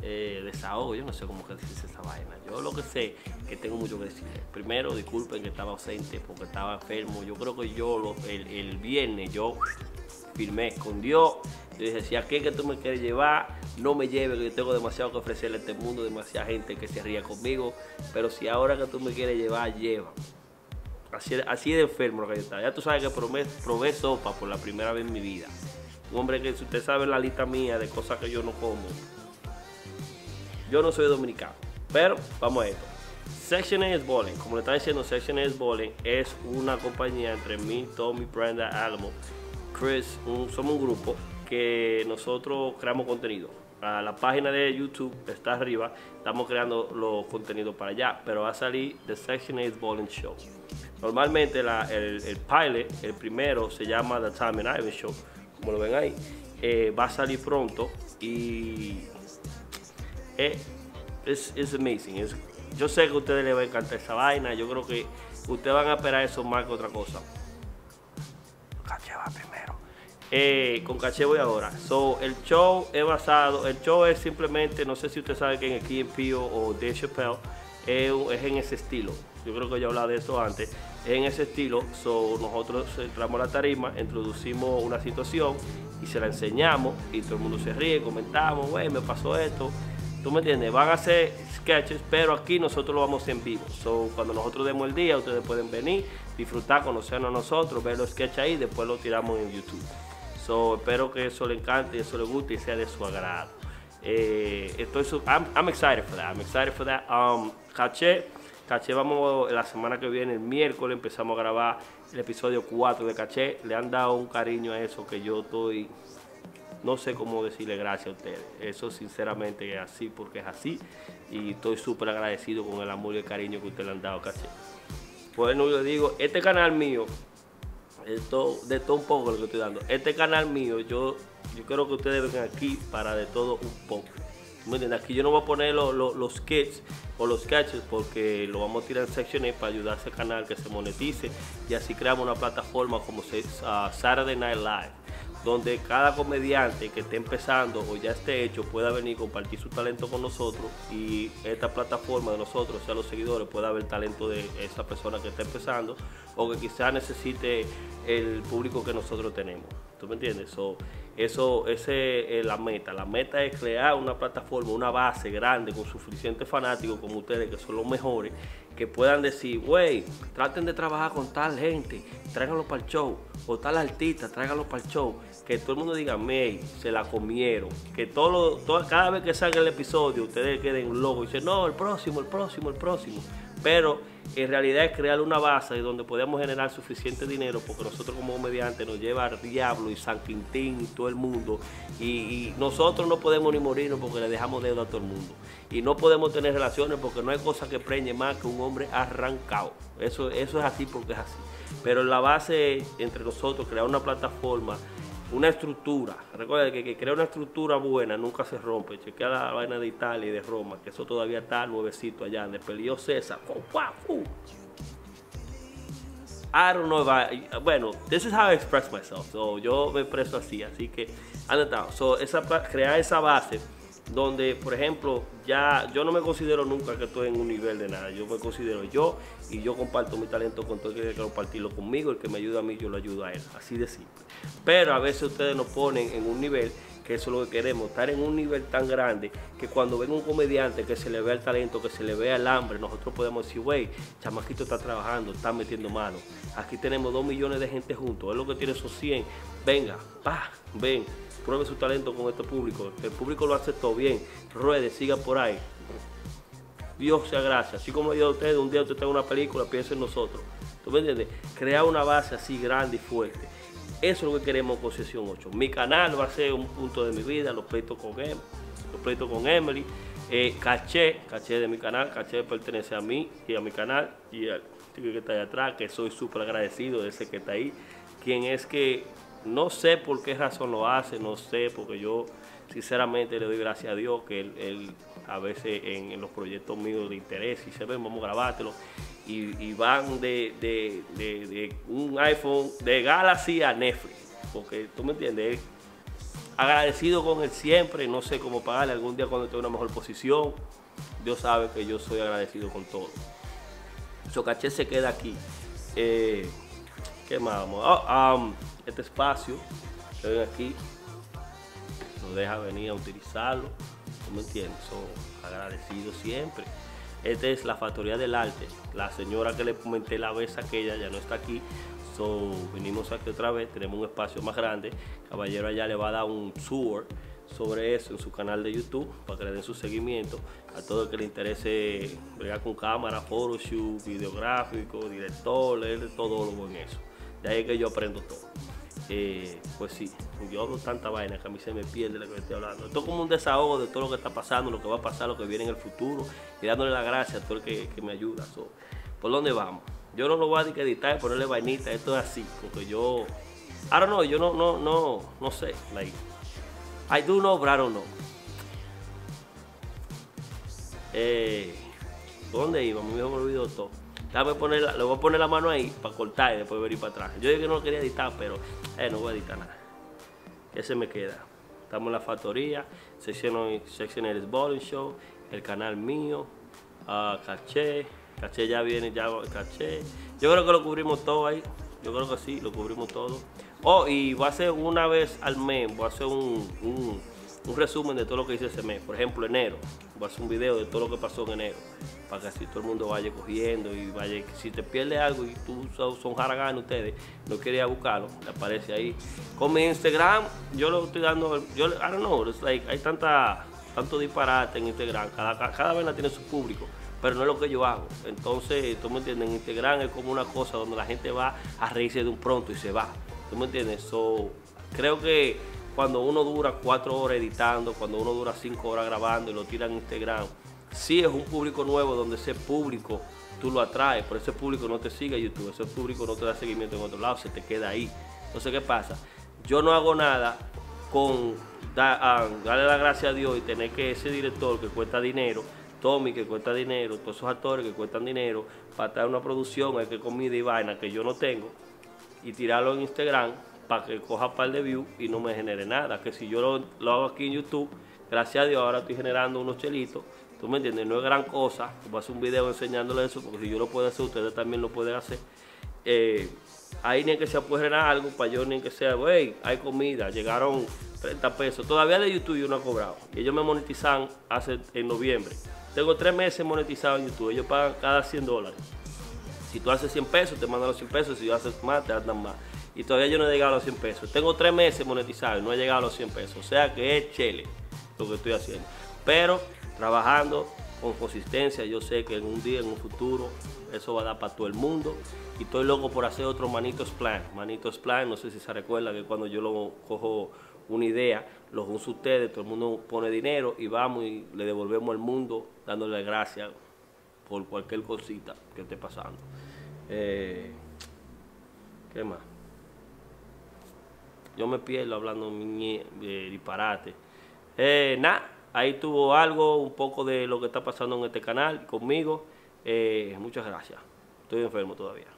Eh, desahogo, yo no sé cómo que esa vaina. Yo lo que sé que tengo mucho que decir. Primero, disculpen que estaba ausente porque estaba enfermo. Yo creo que yo el, el viernes yo firmé con Dios. Yo dije, si aquí es que tú me quieres llevar, no me lleves, que yo tengo demasiado que ofrecerle a este mundo, demasiada gente que se ría conmigo. Pero si ahora que tú me quieres llevar, lleva. Así, así de enfermo lo que yo estaba. Ya tú sabes que probé, probé sopa por la primera vez en mi vida. Un hombre que si usted sabe la lista mía de cosas que yo no como. Yo no soy dominicano. Pero vamos a esto. Section is Bowling. Como le estaba diciendo, Section is Bowling es una compañía entre mí, Tommy, Brenda, Alamo, Chris. un- somos un grupo que nosotros creamos contenido. La página de YouTube está arriba. Estamos creando los contenidos para allá. Pero va a salir The Section A is Bowling Show. Normalmente el pilot, el primero, se llama The Time and Ivan Show. Como lo ven ahí. Eh, va a salir pronto y eh, es amazing. Es- yo sé que a ustedes les va a encantar esa vaina. Yo creo que ustedes van a esperar eso más que otra cosa. Caché va primero. Eh, con caché voy ahora. So, el show es basado, el show es simplemente, no sé si usted sabe que en el Key Pio o Dave Chappelle es en ese estilo. Yo creo que ya he hablado de esto antes. Es en ese estilo. So, nosotros entramos a la tarima, introducimos una situación y se la enseñamos y todo el mundo se ríe, comentamos, güey, me pasó esto. ¿Tú me entiendes? Van a hacer sketches, pero aquí nosotros lo vamos en vivo. So, cuando nosotros demos el día, ustedes pueden venir, disfrutar, conocernos a nosotros, ver los sketches ahí, después lo tiramos en YouTube. So, espero que eso le encante, eso le guste y sea de su agrado. Eh, estoy I'm, I'm excited for that. I'm excited for that. Um, caché, caché, vamos la semana que viene, el miércoles, empezamos a grabar el episodio 4 de Caché. Le han dado un cariño a eso que yo estoy no sé cómo decirle gracias a ustedes. Eso sinceramente es así porque es así. Y estoy súper agradecido con el amor y el cariño que ustedes le han dado, caché. Bueno, yo digo, este canal mío, esto, de todo un poco lo que estoy dando. Este canal mío, yo, yo quiero que ustedes vengan aquí para de todo un poco. ¿Me entiendes? Aquí yo no voy a poner lo- lo- los skits o los sketches porque lo vamos a tirar en secciones para ayudar a ese canal que se monetice y así creamos una plataforma como ah, Saturday Night Live donde cada comediante que esté empezando o ya esté hecho pueda venir compartir su talento con nosotros y esta plataforma de nosotros, o sea, los seguidores, pueda ver talento de esa persona que está empezando o que quizás necesite el público que nosotros tenemos. ¿Tú me entiendes? So, eso, ese es la meta. La meta es crear una plataforma, una base grande con suficientes fanáticos como ustedes, que son los mejores, que puedan decir, güey, traten de trabajar con tal gente, tráiganlo para el show, o tal artista, tráiganlo para el show. Que todo el mundo diga, May, se la comieron. Que todo, lo- todo- cada vez que salga el episodio, ustedes queden locos y dicen, no, el próximo, el próximo, el próximo. Pero en realidad es crear una base donde podemos generar suficiente dinero, porque nosotros como comediantes nos lleva al diablo y San Quintín y todo el mundo. Y, y nosotros no podemos ni morirnos porque le dejamos deuda a todo el mundo. Y no podemos tener relaciones porque no hay cosa que preñe más que un hombre arrancado. Eso, eso es así porque es así. Pero la base entre nosotros, crear una plataforma, una estructura. Recuerda que, que crear una estructura buena nunca se rompe. Chequea la vaina de Italia y de Roma, que eso todavía está nuevecito allá, donde peleó César. Fu. I don't know if I, bueno, this is how I express myself. So, yo me expreso así, así que, anotado. So, esa, crear esa base donde, por ejemplo, ya yo no me considero nunca que estoy en un nivel de nada. Yo me considero yo y yo comparto mi talento con todo el que quiera compartirlo conmigo. El que me ayuda a mí, yo lo ayudo a él. Así de simple. Pero a veces ustedes nos ponen en un nivel que eso es lo que queremos, estar en un nivel tan grande que cuando ven un comediante que se le vea el talento, que se le vea el hambre, nosotros podemos decir, wey, chamaquito está trabajando, está metiendo mano. Aquí tenemos dos millones de gente juntos, es lo que tiene esos 100. Venga, pa, ven, pruebe su talento con este público. El público lo aceptó bien, ruede, siga por ahí. Dios sea gracias. Así como yo a ustedes, un día usted tenga una película, piensa en nosotros. ¿Tú me entiendes? Crear una base así grande y fuerte. Eso es lo que queremos con Sesión 8. Mi canal va a ser un punto de mi vida, los pleitos con em, los pleitos con Emily. Eh, caché, caché de mi canal, caché pertenece a mí y a mi canal y al chico que está ahí atrás, que soy súper agradecido de ese que está ahí. Quien es que no sé por qué razón lo hace, no sé, porque yo sinceramente le doy gracias a Dios que él, él a veces en, los proyectos míos de interés y se ven, vamos a grabártelo. Y, van de, de- de- de un iPhone de Galaxy a Netflix. Porque tú me entiendes, agradecido con él siempre, no sé cómo pagarle algún día cuando tenga una mejor posición. Dios sabe que yo soy agradecido con todo. Socaché se queda aquí. Eh, ¿Qué más? Oh, este espacio que ven aquí nos deja venir a utilizarlo. ¿Tú me entiendes? Son agradecidos siempre. Esta es la Factoría del Arte. La señora que le comenté la vez aquella ya no está aquí. So, vinimos aquí otra vez, tenemos un espacio más grande. Caballero allá le va a dar un tour sobre eso en su canal de YouTube para que le den su seguimiento a todo el que le interese bregar con cámara, photoshoot, videográfico, director, leer todo lo en eso. De ahí que yo aprendo todo. Eh, pues sí, yo hablo tanta vaina que a mí se me pierde lo que estoy hablando. Esto es como un desahogo de todo lo que está pasando, lo que va a pasar, lo que viene en el futuro y dándole la gracia a todo el que, me ayuda. ¿Por dónde vamos? Yo no lo voy a editar y ponerle vainita, esto es así, porque yo, don't know, yo no, no, no, no sé, like, I do know, but I don't know. Eh, ¿Dónde iba? Me olvidado todo. Dame poner, le voy a poner la mano ahí para cortar y después venir para atrás. Yo dije que no lo quería editar, pero eh, no voy a editar nada. Ese me queda. Estamos en la factoría, Secciones Bowling Show, el canal mío, uh, Caché. Caché ya viene, ya Caché. Yo creo que lo cubrimos todo ahí. Yo creo que sí, lo cubrimos todo. Oh, y voy a hacer una vez al mes, voy a hacer un, un resumen de todo lo que hice ese mes. Por ejemplo, enero. Voy a hacer un video de todo lo que pasó en enero para que así todo el mundo vaya cogiendo y vaya, si te pierde algo y tú son, son ustedes, no quería buscarlo, te aparece ahí. Con mi Instagram, yo lo estoy dando, yo, I don't know, like, hay tanta, tanto disparate en Instagram, cada, cada vez la tiene su público, pero no es lo que yo hago. Entonces, tú me entiendes, en Instagram es como una cosa donde la gente va a reírse de un pronto y se va. ¿Tú me entiendes? So, creo que cuando uno dura cuatro horas editando, cuando uno dura cinco horas grabando y lo tira en Instagram, si es un público nuevo donde ese público tú lo atraes, pero ese público no te sigue a YouTube, ese público no te da seguimiento en otro lado, se te queda ahí. Entonces, ¿qué pasa? Yo no hago nada con darle la gracia a Dios y tener que ese director que cuesta dinero, Tommy que cuesta dinero, todos esos actores que cuestan dinero, para traer una producción, hay que comida y vaina que yo no tengo, y tirarlo en Instagram para que coja un par de views y no me genere nada. Que si yo lo, lo hago aquí en YouTube, gracias a Dios ahora estoy generando unos chelitos ¿Tú me entiendes? No es gran cosa. Voy a hacer un video enseñándole eso, porque si yo lo puedo hacer, ustedes también lo pueden hacer. Eh, ahí ni que se puede algo para yo, ni que sea, güey, hay comida, llegaron 30 pesos. Todavía de YouTube yo no he cobrado. Ellos me monetizan hace en noviembre. Tengo tres meses monetizado en YouTube. Ellos pagan cada 100 dólares. Si tú haces 100 pesos, te mandan los 100 pesos. Si tú haces más, te dan más. Y todavía yo no he llegado a los 100 pesos. Tengo tres meses monetizado y no he llegado a los 100 pesos. O sea que es chele lo que estoy haciendo. Pero trabajando con consistencia. Yo sé que en un día, en un futuro, eso va a dar para todo el mundo. Y estoy loco por hacer otro Manitos Plan. Manitos Plan, no sé si se recuerda que cuando yo lo cojo una idea, lo uso ustedes, todo el mundo pone dinero y vamos y le devolvemos al mundo dándole gracias por cualquier cosita que esté pasando. Eh, ¿Qué más? Yo me pierdo hablando de disparate. Eh, nada ahí tuvo algo, un poco de lo que está pasando en este canal conmigo. Eh, muchas gracias. Estoy enfermo todavía.